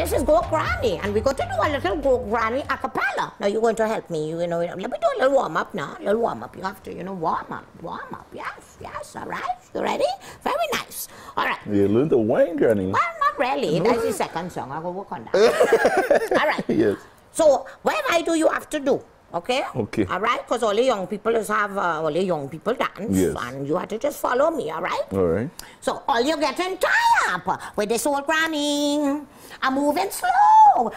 this is Go Granny, and we're going to do a little Go Granny a cappella. Now you're going to help me. You, you know, let me do a little warm up now. A little warm up. You have to, you know, warm up, warm up. Yes, yes. All right. You ready? Very nice. All right. You learn to whine, Granny. Well, not really. That's the second song. I'll go work on that. all right. Yes. So when I do, you have to do. Okay? Okay. All right? Because all the young people is have, uh, all the young people dance. Yes. And you have to just follow me, all right? All right. So all you're getting tired up with this old granny. I'm moving slow,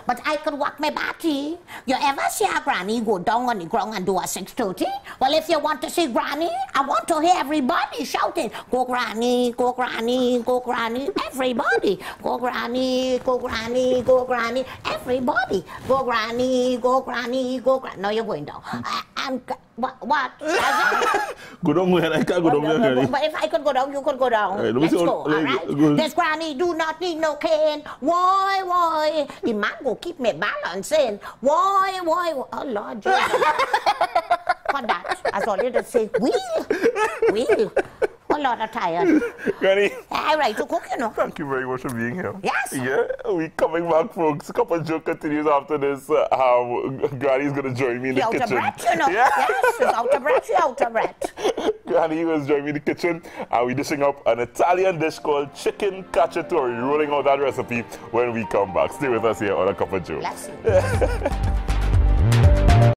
but I could walk my body. You ever see a granny go down on the ground and do a 630? Well, if you want to see granny, I want to hear everybody shouting, go granny, go granny, go granny, everybody. Go granny, go granny, go granny, everybody. Go granny, go granny, go granny. No, you're going down. Uh, and what? what? Go down there. I can't go down there, Granny. But if I could go down, you could go down. All right, let me Let's go, All right. all let me- go. This granny do not need no cane. Why, why? The man go keep me balancing. Why, why? Oh, Lord Jesus. For that, that's all you just say. Wheel, wheel. Oh, lot of tired. Granny. I right to cook, you know. Thank you very much for being here. Yes. Yeah, we coming back, folks. A Cup of Joe continues after this. Uh, how Granny's gonna join me in the You're out of kitchen. breath, you know. Yeah. Yes, she's out of breath, she's out of breath. Granny was joining me in the kitchen, and we dishing up an Italian dish called chicken cacciatore. Rolling out that recipe when we come back. Stay with us here on a Cup of Joe. Bless you.